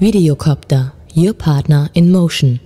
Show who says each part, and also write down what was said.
Speaker 1: Videocopter, your partner in motion.